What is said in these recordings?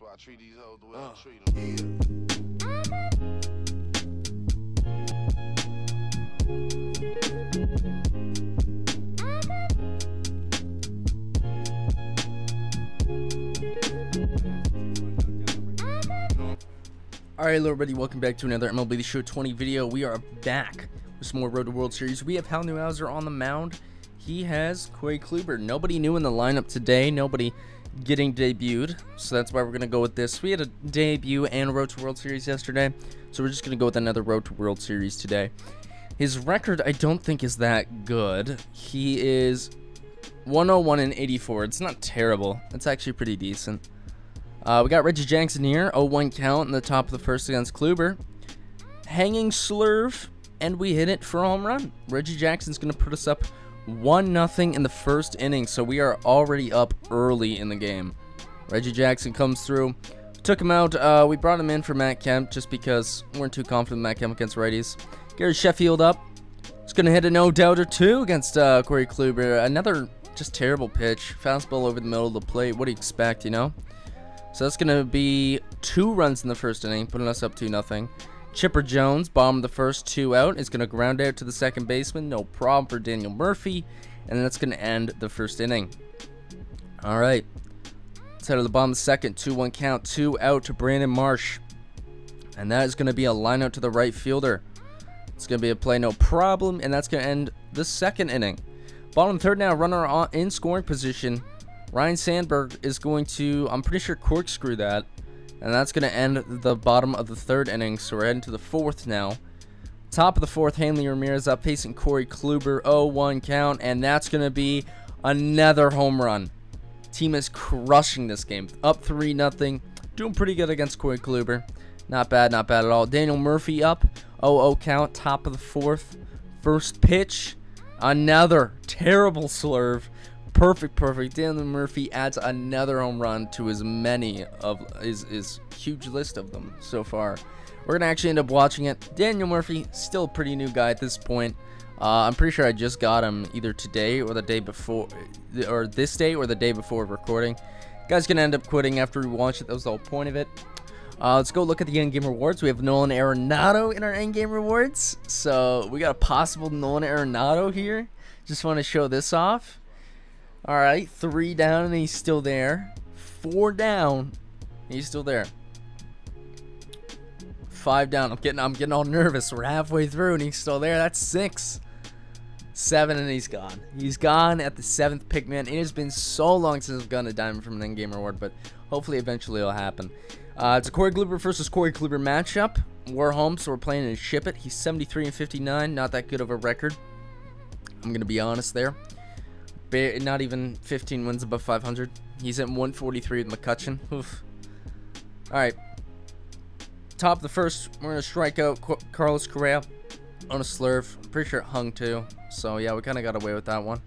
That's why I treat these hoes the way I uh. treat them. Yeah. Alright, hello everybody, welcome back to another MLB The Show 20 video. We are back with some more Road to World Series. We have Hal Newhouser on the mound. He has Corey Kluber. Nobody new in the lineup today, nobody getting debuted, so that's why we're going to go with this. We had a debut and a Road to World Series yesterday, so we're just going to go with another Road to World Series today. His record, I don't think, is that good. He is 101 and 84. It's not terrible. It's actually pretty decent. Uh, we got Reggie Jackson here, 0-1 count in the top of the first against Kluber. Hanging slurve, and we hit it for a home run. Reggie Jackson's going to put us up 1-0 in the first inning, so we are already up early in the game. Reggie Jackson comes through. Took him out. Uh, we brought him in for Matt Kemp just because we weren't too confident Matt Kemp against righties. Gary Sheffield up. He's going to hit a no-doubter two against uh, Corey Kluber. Another just terrible pitch. Fastball over the middle of the plate. What do you expect, you know? So that's going to be two runs in the first inning, putting us up 2 nothing. Chipper Jones, of the first, two out, is going to ground out to the second baseman. No problem for Daniel Murphy. And that's going to end the first inning. All right. Let's head to the bottom of the second. 2 1 count, two out to Brandon Marsh. And that is going to be a line out to the right fielder. It's going to be a play, no problem. And that's going to end the second inning. Bottom third now, runner on, in scoring position. Ryne Sandberg is going to, I'm pretty sure, corkscrew that. And that's going to end the bottom of the third inning. So we're heading to the fourth now. Top of the fourth, Hanley Ramirez up facing Corey Kluber. 0-1 count. And that's going to be another home run. Team is crushing this game. Up 3 nothing. Doing pretty good against Corey Kluber. Not bad, not bad at all. Daniel Murphy up. 0-0 count. Top of the fourth. First pitch. Another terrible slurve. Perfect, perfect. Daniel Murphy adds another home run to his many of his, his huge list of them so far. We're gonna actually end up watching it. Daniel Murphy, still a pretty new guy at this point. Uh, I'm pretty sure I just got him either today or the day before, or this day or the day before recording. Guy's gonna end up quitting after we watch it. That was the whole point of it. Uh, let's go look at the endgame rewards. We have Nolan Arenado in our endgame rewards. So we got a possible Nolan Arenado here. Just want to show this off. All right, three down and he's still there. Four down, he's still there. Five down. I'm getting, I'm getting all nervous. We're halfway through and he's still there. That's six. Seven and he's gone. He's gone at the seventh pick, man. It has been so long since I've gotten a diamond from an endgame reward, but hopefully eventually it'll happen. Uh, it's a Corey Kluber versus Corey Kluber matchup. We're home, so we're playing in Ship It. He's 73 and 59. Not that good of a record. I'm gonna be honest there not even 15 wins above 500. He's at 143 with McCutchen. Oof. All right. Top of the first, we're going to strike out Carlos Correa on a slurve. I'm pretty sure it hung too. So, yeah, we kind of got away with that one.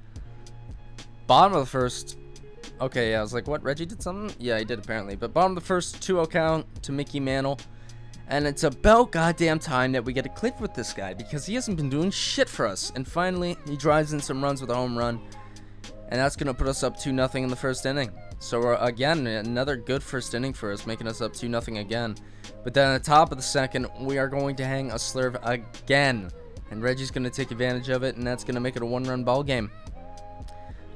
Bottom of the first. Okay, yeah, I was like, what? Reggie did something? Yeah, he did apparently. But bottom of the first, 2-0 count to Mickey Mantle. And it's about goddamn time that we get a clip with this guy because he hasn't been doing shit for us. And finally, he drives in some runs with a home run. And that's going to put us up 2 nothing in the first inning. So, again, another good first inning for us, making us up 2 nothing again. But then at the top of the second, we are going to hang a slurve again. And Reggie's going to take advantage of it, and that's going to make it a one-run ball game.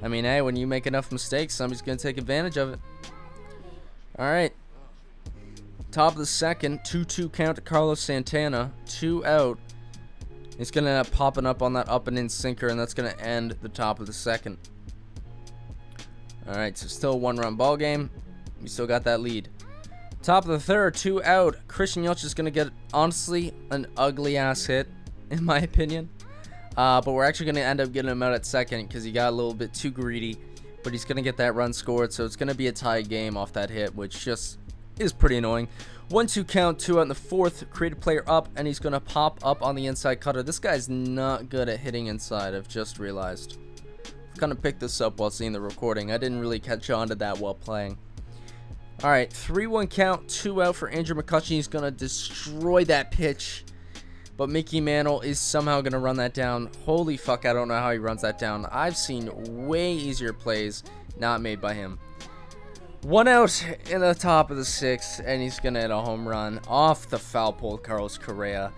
I mean, hey, when you make enough mistakes, somebody's going to take advantage of it. All right. Top of the second, 2-2 count to Carlos Santana. Two out. He's going to end up popping up on that up and in sinker, and that's going to end the top of the second. Alright, so still one run ball game. We still got that lead. Top of the third, two out. Christian Yelich is going to get, honestly, an ugly ass hit, in my opinion. Uh, but we're actually going to end up getting him out at second because he got a little bit too greedy. But he's going to get that run scored, so it's going to be a tie game off that hit, which just is pretty annoying. One, two count, two out in the fourth. Creative player up, and he's going to pop up on the inside cutter. This guy's not good at hitting inside, I've just realized of picked this up while seeing the recording. I didn't really catch on to that while playing. Alright, 3-1 count, 2 out for Andrew McCutchen. He's to destroy that pitch. But Mickey Mantle is somehow to run that down. Holy fuck, I don't know how he runs that down. I've seen way easier plays not made by him. One out in the top of the sixth, and he's gonna hit a home run off the foul pole, Carlos Correa.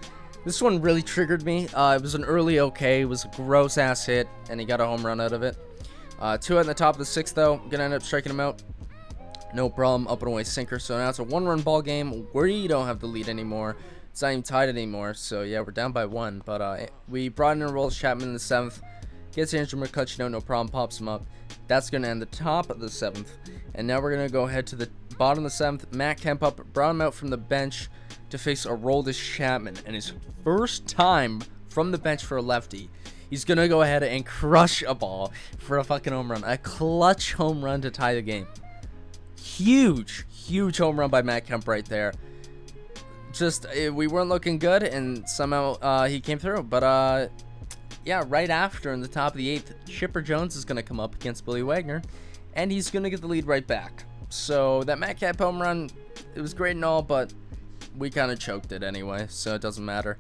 This one really triggered me. Uh, it was an early okay, it was a gross ass hit, and he got a home run out of it. Uh, two out in the top of the sixth, though. Gonna end up striking him out. No problem, up and away sinker. So now it's a one-run ball game. We don't have the lead anymore. It's not even tied anymore. So yeah, we're down by one. But uh, we brought in Rolls Chapman in the seventh. Gets Andrew McCutchen no problem. Pops him up. That's gonna end the top of the seventh. And now we're gonna go ahead to the bottom of the seventh. Matt Kemp up, brought him out from the bench to face Aroldis Chapman. And his first time from the bench for a lefty. He's gonna go ahead and crush a ball for a fucking home run. A clutch home run to tie the game huge, huge home run by Matt Kemp right there. Just, uh, we weren't looking good, and somehow uh, he came through. But, uh, yeah, right after, in the top of the eighth, Chipper Jones is going to come up against Billy Wagner, and he's going to get the lead right back. So, that Matt Kemp home run, it was great and all, but we kind of choked it anyway, so it doesn't matter.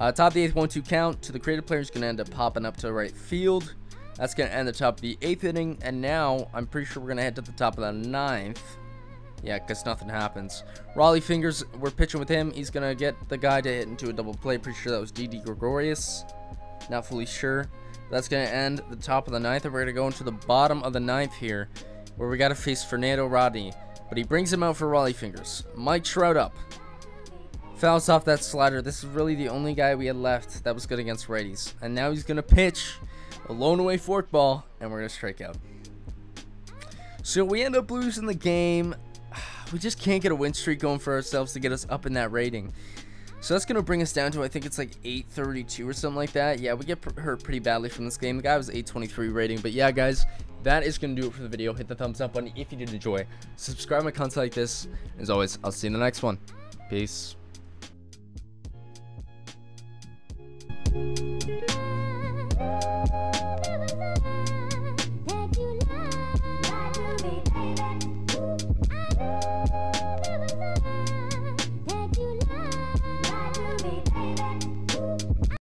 Uh, top of the eighth, 1-2 count to the creative player is going to end up popping up to right field. That's going to end the top of the eighth inning. And now I'm pretty sure we're going to head to the top of the ninth. Yeah, because nothing happens. Rollie Fingers, we're pitching with him. He's going to get the guy to hit into a double play. Pretty sure that was Didi Gregorius. Not fully sure. That's going to end the top of the ninth. And we're going to go into the bottom of the ninth here. Where we got to face Fernando Rodney. But he brings him out for Rollie Fingers. Mike Trout up. Fouls off that slider. This is really the only guy we had left that was good against righties. And now he's going to pitch a lone away forkball, and we're going to strike out. So we end up losing the game. We just can't get a win streak going for ourselves to get us up in that rating. So that's going to bring us down to, I think it's like 832 or something like that. Yeah, we get hurt pretty badly from this game. The guy was 823 rating. But yeah, guys, that is going to do it for the video. Hit the thumbs up button if you did enjoy. Subscribe my content like this. As always, I'll see you in the next one. Peace. Thank you.